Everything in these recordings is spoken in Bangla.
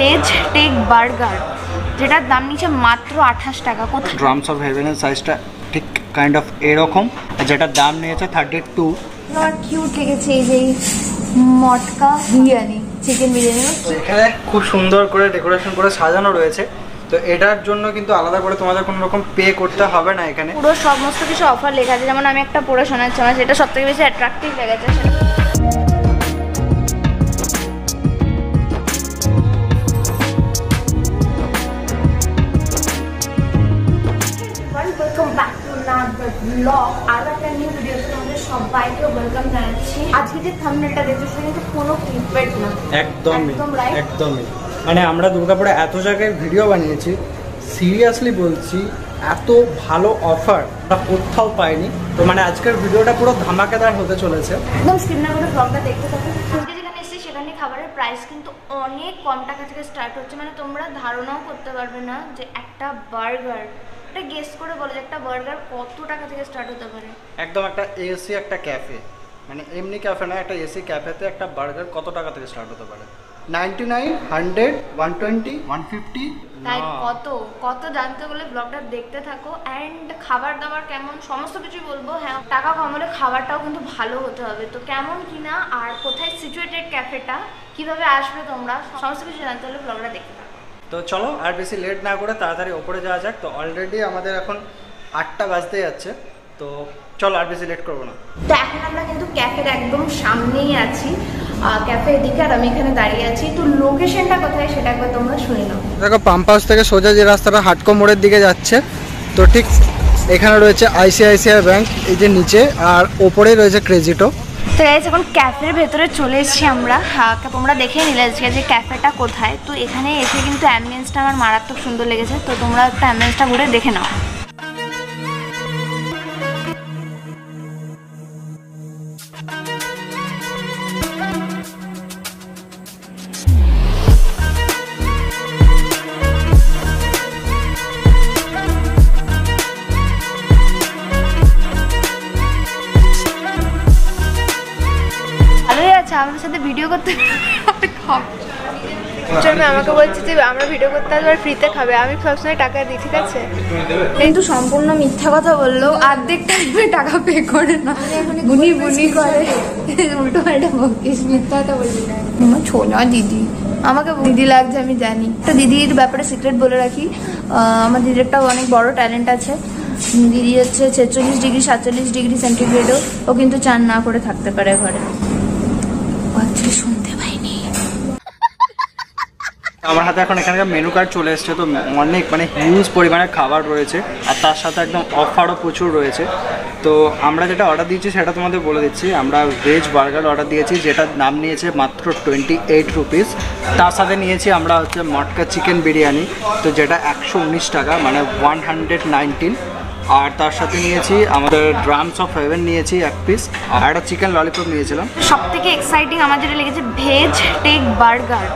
ভেজ টেক বার্গার যেটার দাম নিচে মাত্র আঠাশ টাকা। কোথায়? ড্রামস অফ হেভেনের সাইজটা ঠিক কাইন্ড অফ এরকম আর যেটার দাম নিয়েছে থার্টি টু কিউট লেগেছে এই যে মটকা বিরিয়ানি চিকেন বিরিয়ানি। এখানে খুব সুন্দর করে ডেকোরেশন করে সাজানো রয়েছে। তো এটার জন্য কিন্তু আলাদা করে তোমাদের কোনো রকম পে করতে হবে না এখানে। পুরো সমস্ত কিছু অফার লেখা আছে। যেমন আমি একটা পড়ে শোনাচ্ছি আমার সেটা সব থেকে বেশি অ্যাট্রাকটিভ লেগেছে একদমই? একদমই। মানে আমরা দুর্গাপুরে এত জায়গায় ভিডিও বানিয়েছি সিরিয়াসলি বলছি এত ভালো অফার আমরা কোথাও পাইনি। তো মানে আজকের ভিডিওটা পুরো ধামাকাদার হতে চলেছে। একদম স্ক্রিন না করে ব্লগটা দেখতে থাকো। আজকে যেখানে এসেছি সেখানে খাবারের প্রাইস কিন্তু অনেক কম টাকা থেকে স্টার্ট হচ্ছে। মানে তোমরা ধারণাও করতে পারবে না যে একটা বার্গার এটা গেস করে বলো যে একটা বার্গার কত টাকা থেকে স্টার্ট হতে পারে। একদম একটা এসি একটা ক্যাফে মানে এমনি ক্যাফে না একটা এসি ক্যাফেতে একটা বার্গার কত টাকা থেকে স্টার্ট হতে পারে? Ninety nine hundred one twenty one fifty তাই কত কত জানতে হলে ব্লগটা দেখতে থাকো অ্যান্ড খাবার দাবার কেমন সমস্ত কিছুই বলব। হ্যাঁ টাকা কম হলে খাবারটাও কিন্তু ভালো হতে হবে। তো কেমন কিনা আর কোথায় সিচুয়েটেড ক্যাফেটা কীভাবে আসবে তোমরা সমস্ত কিছু জানতে হলে ব্লগটা দেখতে থাকো। তো চলো আর বেশি লেট না করে তাড়াতাড়ি ওপরে যাওয়া যাক। তো অলরেডি আমাদের এখন আটটা বাজতে যাচ্ছে। তো চলো আর বেশি লেট করব না। তো এখন আমরা কিন্তু ক্যাফের একদম সামনেই আছি। ক্যাফে এদিকে আর আমি এখানে দাঁড়িয়ে আছি। তো লোকেশনটা কোথায় সেটা একবার তোমরা শুনে নাও। দেখো পাম্প হাউস থেকে সোজা যে রাস্তাটা হাটকো মোড়ের দিকে যাচ্ছে তো ঠিক এখানে রয়েছে আইসিআইসিআই ব্যাংক এই যে নিচে আর ওপরেই রয়েছে ক্রেজিটো তো গাইজ এখন ক্যাফের ভেতরে চলে এসেছি আমরা। তোমরা দেখে নিলে আজকে যে ক্যাফেটা কোথায়। তো এখানে এসে কিন্তু অ্যাম্বিয়েন্সটা আমার মারাত্মক সুন্দর লেগেছে। তো তোমরা একটা অ্যাম্বিয়েন্সটা ঘুরে দেখে নাও। করতে জন্য আমাকে বলছে যে আমরা ভিডিও করতে আসলে ফ্রিতে খাবে। আমি সবসময় টাকা দিই ঠিক আছে? কিন্তু সম্পূর্ণ মিথ্যা কথা বললেও অর্ধেক টাইমে টাকা পে করে না। বুনি বুনি করে। উল্টো পাল্টা বকিস মিথ্যা কথা বলবি না। ছোনা দিদি। আমাকে দিদি লাগছে আমি জানি। একটা দিদির ব্যাপারে সিক্রেট বলে রাখি। আমার দিদির একটা অনেক বড় ট্যালেন্ট আছে। দিদি হচ্ছে ছেচল্লিশ ডিগ্রি সাতচল্লিশ ডিগ্রি সেন্টিগ্রেডও ও কিন্তু চান না করে থাকতে পারে ঘরে। Actually শুনতে পাইনি। আমার হাতে এখন এখানকার মেনু কার্ড চলে এসেছে, তো অনেক মানে হিউজ পরিমাণে খাবার রয়েছে, আর তার সাথে একদম অফারও প্রচুর রয়েছে। তো আমরা যেটা অর্ডার দিয়েছি সেটা তোমাদের বলে দিচ্ছি, আমরা ভেজ বার্গার অর্ডার দিয়েছি, যেটার নাম নিয়েছে মাত্র টোয়েন্টি এইট রুপিস তার সাথে নিয়েছি আমরা হচ্ছে মটকা চিকেন বিরিয়ানি, তো যেটা একশো উনিশ টাকা মানে ওয়ান হান্ড্রেড নাইনটিন আর তার সাথে নিয়েছি আমাদের ড্রামস অফ হেভেন নিয়েছি এক পিস আর একটা চিকেন ললিপপ নিয়েছিলাম। সব থেকে এক্সাইটিং আমার যেটা লেগেছে ভেজ টেক বার্গার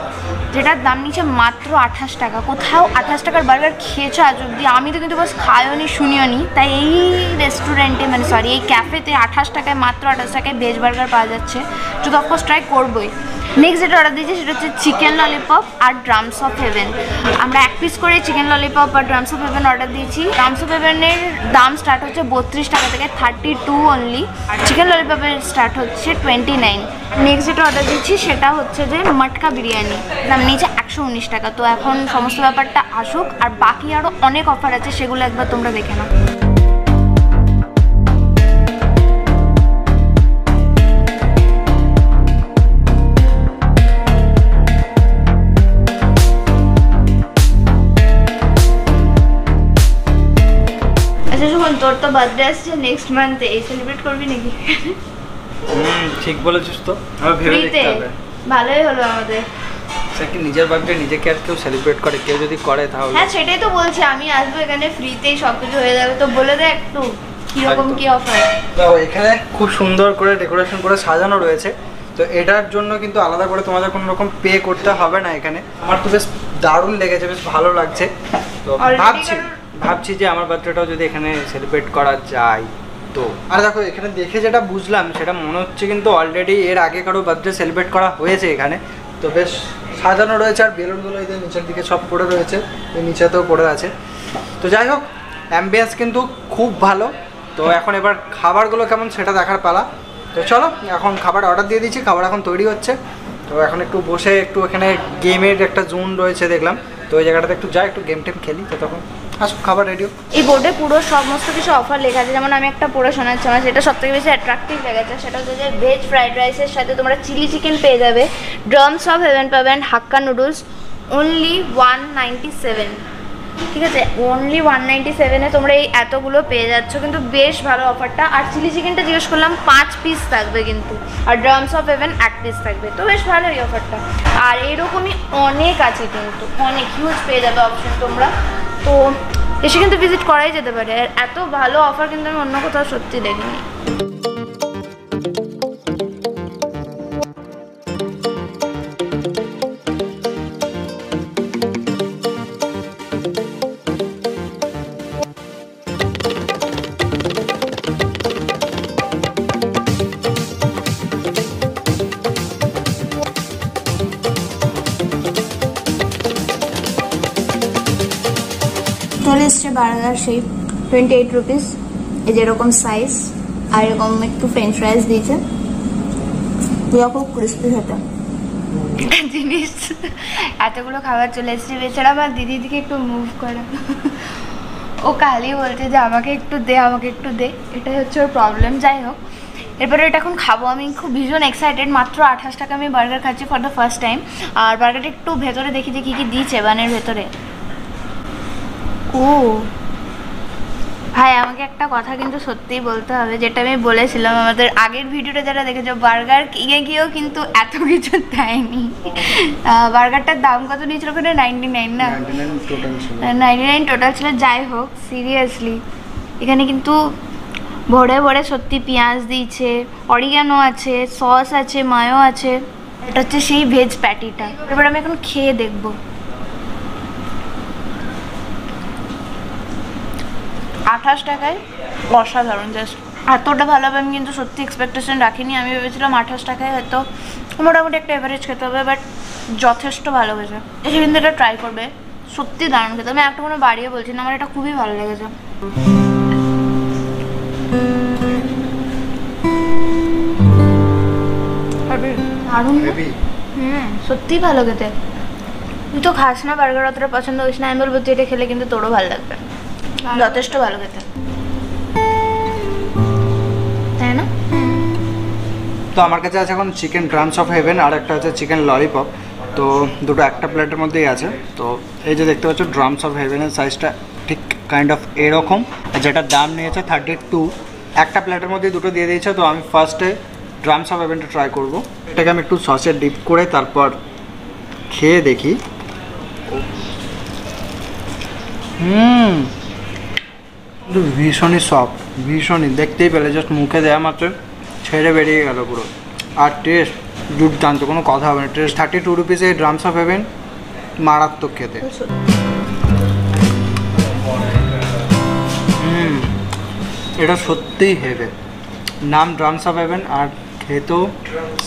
যেটার দাম নিচে মাত্র আঠাশ টাকা। কোথাও আঠাশ টাকার বার্গার খেয়েছো আজ অব্দি আমি তো কিন্তু বাস খাইওনি শুনিও নি তাই এই রেস্টুরেন্টে মানে সরি এই ক্যাফেতে আঠাশ টাকায় মাত্র আঠাশ টাকায় ভেজ বার্গার পাওয়া যাচ্ছে। তো অফকোর্স ট্রাই করবোই। নেক্সট যেটা অর্ডার দিয়েছি সেটা হচ্ছে চিকেন ললিপপ আর ড্রামস অফ হেভেন আমরা এক পিস করে চিকেন ললিপপ আর ড্রামস অফ হেভেন অর্ডার দিয়েছি। ড্রামস অফ হেভেনের দাম স্টার্ট হচ্ছে বত্রিশ টাকা থেকে থার্টি টু অনলি আর চিকেন ললিপপের স্টার্ট হচ্ছে টোয়েন্টি নাইন নেক্সট যেটা অর্ডার দিচ্ছি সেটা হচ্ছে যে মটকা বিরিয়ানি দাম নিচে একশো উনিশ টাকা। তো এখন সমস্ত ব্যাপারটা আসুক আর বাকি আরও অনেক অফার আছে, সেগুলো একবার তোমরা দেখে নাও। শোন তোর তো বার্থডে আসছে নেক্সট মান্থে এই সেলিব্রেট করবি নাকি? হুম ঠিক বলেছিস তো। আমার ভেবে দেখতে হবে। ভালোই হলো আমাদের। কি নিজের বার্থডে নিজেকে আর কেউ সেলিব্রেট করে? কেউ যদি করে তাহলে। হ্যাঁ সেটাই তো বলছি আমি আসব এখানে ফ্রিতেই সব কিছু হয়ে যাবে। তো বলে দে একটু কীরকম কি অফার এখানে খুব সুন্দর করে ডেকোরেশন করে সাজানো রয়েছে। তো এটার জন্য কিন্তু আলাদা করে তোমাদের কোনো রকম পে করতে হবে না এখানে। আমার তো বেশ দারুণ লেগেছে বেশ ভালো লাগছে। তো ভাবছি ভাবছি যে আমার বার্থডেটাও যদি এখানে সেলিব্রেট করা যায়, তো। আর দেখো, এখানে দেখে যেটা বুঝলাম, সেটা মনে হচ্ছে কিন্তু অলরেডি এর আগে কারও বার্থডে সেলিব্রেট করা হয়েছে এখানে। তো বেশ, সাজানো রয়েছে আর বেলুনগুলো যে নিচের দিকে সব পড়ে রয়েছে নিচেতেও পড়ে আছে। তো যাই হোক অ্যাম্বিয়েন্স কিন্তু খুব ভালো। তো এখন এবার খাবারগুলো কেমন সেটা দেখার পালা। তো চলো, এখন খাবার অর্ডার দিয়ে দিচ্ছি, খাবার এখন তৈরি হচ্ছে। তো এখন একটু বসে একটু এখানে গেমের একটা জোন রয়েছে দেখলাম। তো ওই জায়গাটাতে একটু যাই, একটু গেম টেম খেলি, তো তখন আসুক খাবার রেডিও এই বোর্ডে পুরো সমস্ত কিছু অফার লেখা আছে। যেমন আমি একটা পড়ে শোনাচ্ছি, আমার যেটা সব থেকে বেশি অ্যাট্রাকটিভ লেগেছে, সেটা হচ্ছে যে ভেজ ফ্রাইড রাইসের সাথে তোমরা চিলি চিকেন পেয়ে যাবে। ড্রামস অফ হেভেন পাবেন hakka noodles only one ninety seven ঠিক আছে? অনলি ওয়ান নাইনটি সেভেনে তোমরা এই এতগুলো পেয়ে যাচ্ছ। কিন্তু বেশ ভালো অফারটা আর চিলি চিকেনটা জিজ্ঞেস করলাম, পাঁচ পিস থাকবে কিন্তু। আর ড্রামস অফ হেভেন এক পিস থাকবে। তো বেশ ভালো এই অফারটা আর এরকমই অনেক আছে কিন্তু। অনেক হিউজ পেয়ে যাবে অপশন তোমরা। তো এসে কিন্তু ভিজিট করাই যেতে পারে। এত ভালো অফার কিন্তু আমি অন্য কোথাও সত্যি দেখিনি। চলে এসছে বার্গার সেই টোয়েন্টি এইট রুপিস এই যেরকম সাইজ আর এরকম একটু ফ্রেঞ্চ ফ্রাইস দিয়েছে। পুরো খুব ক্রিস্পি খেতে। জিনিস, এতগুলো খাবার চলে এসেছে। বেচারা আমার দিদি দিকে একটু মুভ করে। ও কালই বলছে যে, আমাকে একটু দে, আমাকে একটু দে। এটাই হচ্ছে ওর প্রবলেম যাই হোক, এরপরে এটা এখন খাব। আমি খুব ভীষণ এক্সাইটেড মাত্র আঠাশ টাকা আমি বার্গার খাচ্ছি ফর দ্য ফার্স্ট টাইম আর বার্গারটা একটু ভেতরে দেখি যে কী কী দিয়েছে, বানের ভেতরে। ও। ভাই আমাকে একটা কথা কিন্তু সত্যিই বলতে হবে যেটা আমি বলেছিলাম আমাদের আগের ভিডিওটা যারা দেখেছ বার্গার কিনে গিয়েও কিন্তু এত কিছু দেয়নি। বার্গারটার দাম কত নিয়েছিল ওখানে? নাইনটি নাইন না? নাইনটি নাইন টোটাল ছিল। যাই হোক সিরিয়াসলি এখানে কিন্তু ভরে ভরে সত্যি পেঁয়াজ দিয়েছে অরিগানো আছে সস আছে মায়ো আছে। এটা হচ্ছে সেই ভেজ প্যাটিটা এবার আমি এখন খেয়ে দেখব। আঠাশ টাকায়? অসাধারণ জাস্ট এতটা ভালো হবে আমি কিন্তু সত্যি এক্সপেকটেশন রাখিনি। আমি ভেবেছিলাম আঠাশ টাকায় হয়তো মোটামুটি একটা এভারেজ খেতে হবে বাট যথেষ্ট ভালো হয়েছে। এসে কিন্তু এটা ট্রাই করবে। সত্যি দারুণ খেতে। আমি একটা কোনো বাড়িয়ে বলছি না আমার এটা খুবই ভালো লেগেছে। দারুণ হুম সত্যিই ভালো খেতে। তুই তো খাস না বার্গার অতটা পছন্দ করিস না। আমি বলব তুই এটা খেলে কিন্তু তোরও ভালো লাগবে। যথেষ্ট ভালো খেতে। তাই না? তো আমার কাছে আছে এখন চিকেন ড্রামস অফ হেভেন আর একটা আছে চিকেন ললিপপ তো দুটো একটা প্লেটের মধ্যেই আছে। তো এই যে দেখতে পাচ্ছ ড্রামস অফ হেভেনের সাইজটা ঠিক কাইন্ড অফ এরকম। আর যেটার দাম নিয়েছে থার্টি টু একটা প্লেটের মধ্যে দুটো দিয়ে দিয়েছে তো আমি ফার্স্টে ড্রামস অফ হেভেনটা ট্রাই করব। এটাকে আমি একটু সসে ডিপ করে তারপর খেয়ে দেখি। হুম। কিন্তু ভীষণই সফট ভীষণই। দেখতেই পেলে জাস্ট মুখে দেওয়া মাত্র, ছেড়ে বেরিয়ে গেল পুরো। আর টেস্ট দুর্দান্ত, কোনো কথা হবে না। টেস্ট থার্টি টু রুপিসে ড্রামস অফ হেভেন মারাত্মক খেতে। এটা সত্যিই হেভেন নাম ড্রামস অফ হেভেন আর খেতেও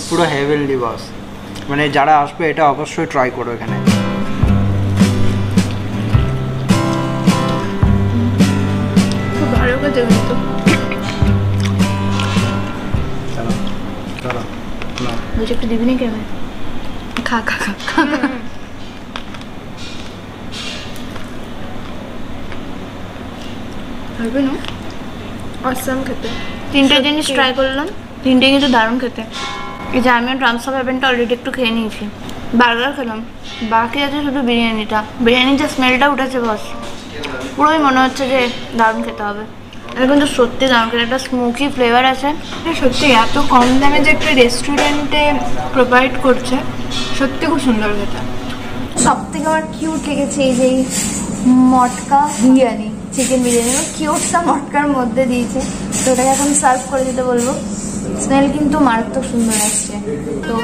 পুরো হেভেনলি বস মানে যারা আসবে, এটা অবশ্যই ট্রাই করো এখানে। খা খা। হবে না? অসাম খেতে। তিনটে জিনিস। ট্রাই করলাম। তিনটে কিন্তু দারুণ খেতে। এই যে আমিও ড্রামস অফ হেভেনটা অলরেডি একটু খেয়ে নিয়েছি। বার্গার খেলাম। বাকি আছে শুধু বিরিয়ানিটা। বিরিয়ানির যে স্মেলটা উঠেছে বস পুরোই মনে হচ্ছে যে দারুণ খেতে হবে। এটা কিন্তু সত্যি দারুণ একটা স্মোকি ফ্লেভার আছে। সত্যি এত কম দামে যে একটা রেস্টুরেন্টে প্রোভাইড করছে সত্যি খুব সুন্দর খেতে। সব থেকে আমার কিউট লেগেছে এই যে মটকা বিরিয়ানি চিকেন বিরিয়ানি। কিউটটা মটকার মধ্যে দিয়েছে তো ওটাকে এখন সার্ভ করে দিতে বলব। স্মেল কিন্তু মারাত্মক সুন্দর আসছে তো।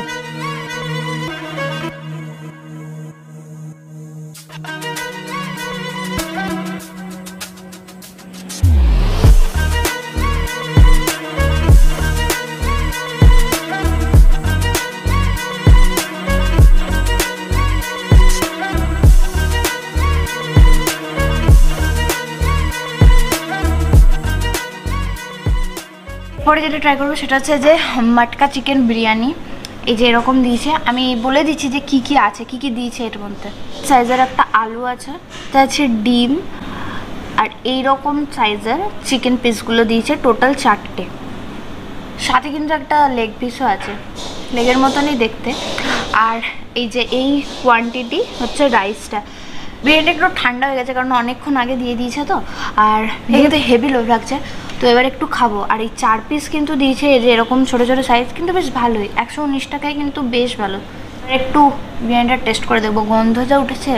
পরে যেটা ট্রাই করব সেটা হচ্ছে যে মাটকা চিকেন বিরিয়ানি। এই যে এরকম দিয়েছে। আমি বলে দিচ্ছি যে কি কি আছে, কি কি দিয়েছে এর মধ্যে। সাইজের একটা আলু আছে তা আছে ডিম, আর এই রকম সাইজের চিকেন পিসগুলো দিয়েছে টোটাল চারটে। সাথে কিন্তু একটা লেগ পিসও আছে লেগের মতনই দেখতে। আর এই যে এই কোয়ান্টিটি হচ্ছে রাইসটা বিরিয়ানিটা একটু ঠান্ডা হয়ে গেছে, কারণ অনেকক্ষণ আগে দিয়ে দিয়েছে তো। আর এখানে হেভি লোভ লাগছে। তো এবার একটু খাব। আর এই চার পিস কিন্তু দিয়েছে যে এরকম ছোটো ছোটো সাইজ কিন্তু বেশ ভালোই। একশো উনিশ টাকায় কিন্তু বেশ ভালো। একটু বিরিয়ানিটা টেস্ট করে দেখব। গন্ধ যা উঠেছে,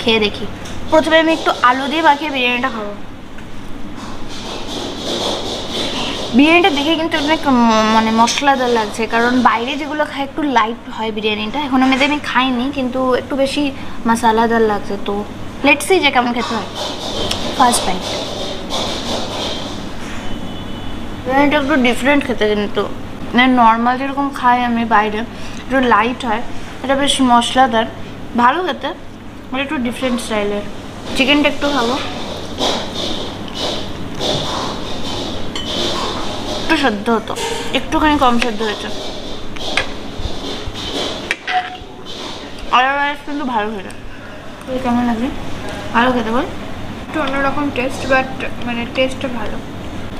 খেয়ে দেখি। প্রথমে আমি একটু আলু দিয়ে মাখিয়ে বিরিয়ানিটা খাব। বিরিয়ানিটা দেখে কিন্তু অনেক মানে মশলাদার লাগছে। কারণ বাইরে যেগুলো খায় একটু লাইট হয় বিরিয়ানিটা। এখন আমি আমি খাইনি, কিন্তু একটু বেশি মশলাদার লাগছে। তো লেটস যে কেমন খেতে হয়। ফার্স্ট বাইট বিরিয়ানিটা একটু ডিফারেন্ট খেতে কিন্তু। মানে নর্মাল যেরকম খাই আমি বাইরে একটু লাইট হয় এটা বেশ মশলাদার ভালো খেতে মানে একটু ডিফারেন্ট স্টাইলের চিকেনটা একটু খাব একটু সেদ্ধ হতো। একটুখানি কম সেদ্ধ হয়েছে। আদারওয়াইজ কিন্তু ভালো খেতে। কেমন লাগে? ভালো খেতে বল। একটু অন্যরকম টেস্ট বাট মানে টেস্টটা ভালো।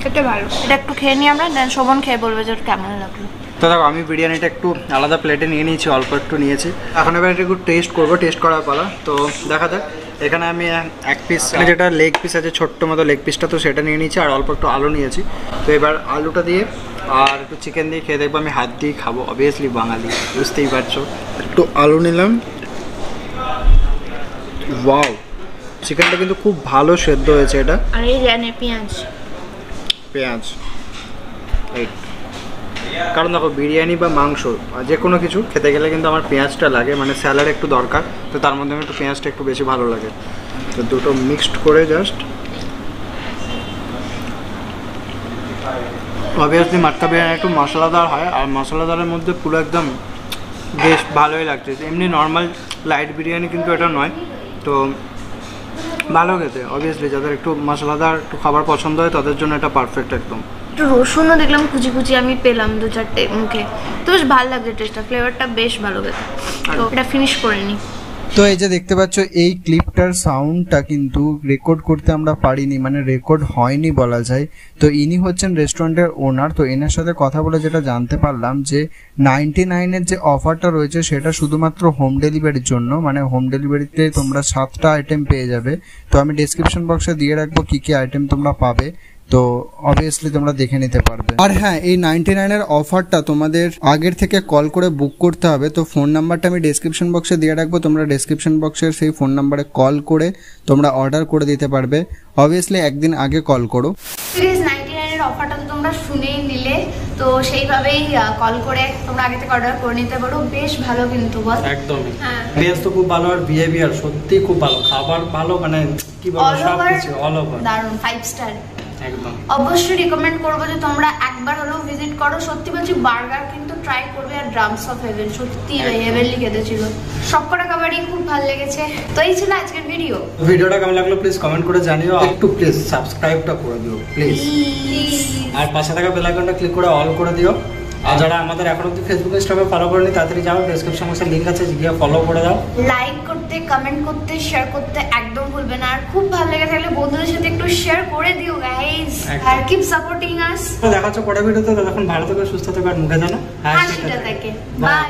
খেতে ভালো। এটা একটু খেয়ে নিই আমরা দেন শোভন খেয়ে বলবে যে ওর কেমন লাগল। তো দেখো আমি বিরিয়ানিটা একটু আলাদা প্লেটে নিয়ে নিয়েছি অল্প একটু নিয়েছি। এখন এবার এটা একটু টেস্ট করব টেস্ট করার পালা। তো দেখা যাক এখানে আমি এক পিস যেটা লেগ পিস আছে ছোট্ট মতো লেগ পিসটা তো সেটা নিয়ে নিয়েছি আর অল্প একটু আলু নিয়েছি। তো এবার আলুটা দিয়ে আর একটু চিকেন দিয়ে খেয়ে দেখব আমি হাত দিয়ে খাব। অবভিয়াসলি বাঙালি বুঝতেই পারছ। একটু আলু নিলাম। ওয়াও চিকেনটা কিন্তু খুব ভালো সেদ্ধ হয়েছে এটা। আর এই জানে পেঁয়াজ। পেঁয়াজ কারণ দেখো বিরিয়ানি বা মাংস যে কোনো কিছু খেতে গেলে কিন্তু আমার পেঁয়াজটা লাগে মানে স্যালাড একটু দরকার, তো তার মধ্যে একটু পেঁয়াজটা একটু বেশি ভালো লাগে। তো দুটো মিক্সড করে জাস্ট অবভিয়াসলি মাটকা বিরিয়ানি একটু মশলাদার হয়, আর মশলাদারের মধ্যে পুরো একদম বেশ ভালোই লাগছে। এমনি নর্মাল লাইট বিরিয়ানি কিন্তু এটা নয়, তো ভালো খেতে অবভিয়াসলি যাদের একটু মশলাদার একটু খাবার পছন্দ হয় তাদের জন্য এটা পারফেক্ট একদম। একটু রসুনও দেখলাম কুচি কুচি আমি পেলাম দু চারটে মুখে। তো বেশ ভালো লাগছে টেস্টটা ফ্লেভারটা বেশ ভালো খেতে। তো এটা ফিনিশ করে নিই তো এই যে দেখতে পাচ্ছ, এই ক্লিপটার সাউন্ডটা কিন্তু রেকর্ড করতে আমরা পারিনি মানে রেকর্ড হয়নি বলা যায়। তো ইনি হচ্ছেন রেস্টুরেন্টের ওনার তো এনার সাথে কথা বলে যেটা জানতে পারলাম যে নাইনটি নাইনের যে অফারটা রয়েছে, সেটা শুধুমাত্র হোম ডেলিভারির জন্য মানে হোম ডেলিভারিতে তোমরা সাতটা আইটেম পেয়ে যাবে। তো আমি ডিসক্রিপশন বক্সে দিয়ে রাখব কি কি আইটেম তোমরা পাবে। তো অবভিয়াসলি তোমরা দেখে নিতে পারবে। আর হ্যাঁ এই নাইনটি নাইনের অফারটা তোমাদের আগের থেকে কল করে বুক করতে হবে তো ফোন নাম্বারটা আমি ডেসক্রিপশন বক্সে দিয়ে রাখব তোমরা ডেসক্রিপশন বক্সের সেই ফোন নাম্বারে কল করে তোমরা অর্ডার করে দিতে পারবে। অবভিয়াসলি একদিন আগে কল করো। অফারটা তো তোমরা শুনেই নিলে তো সেইভাবেই কল করে তোমরা আগে থেকে অর্ডার করে নিতে পারো। বেশ ভালো কিন্তু বল। একদমই। হ্যাঁ। তো খুব ভালো আর বিহেভিয়ার সত্যি খুব ভালো। খাবার ভালো মানে কি বলব অল সব কিছু অল ওভার দারুণ ফাইভ স্টার একদম। অবশ্যই রিকমেন্ড করব যে তোমরা একবার হলেও ভিজিট করো। সত্যি বলছি বার্গার কিন্তু ট্রাই করবে আর ড্রামস অফ হেভেন সত্যি হেভেনলি খেতে ছিল সবকটা খাবারই খুব ভালো লেগেছে। তো এই ছিল আজকের ভিডিও ভিডিওটা কেমন লাগল প্লিজ কমেন্ট করে জানিও। একটু প্লিজ সাবস্ক্রাইবটা করে দিও প্লিজ আর পাশে থাকা বেল আইকনটা ক্লিক করে অল করে দিও। আর যারা আমাদের এখন অব্দি ফেসবুক ইনস্টাগ্রামে ফলো করেনি তাড়াতাড়ি যাও ডেসক্রিপশন বক্সে লিংক আছে গিয়ে ফলো করে দাও। লাইক করতে কমেন্ট করতে শেয়ার করতে একদম ভুলবে না। আর খুব ভালো লেগে থাকলে বন্ধুদের সাথে একটু শেয়ার করে দিও গাইস আর কিপ সাপোর্টিং আস দেখা হচ্ছে পরের ভিডিওতে তখন ভালো থেকো সুস্থ থেকো আর মুখে জানো। হ্যাঁ সেটা থেকে। বাই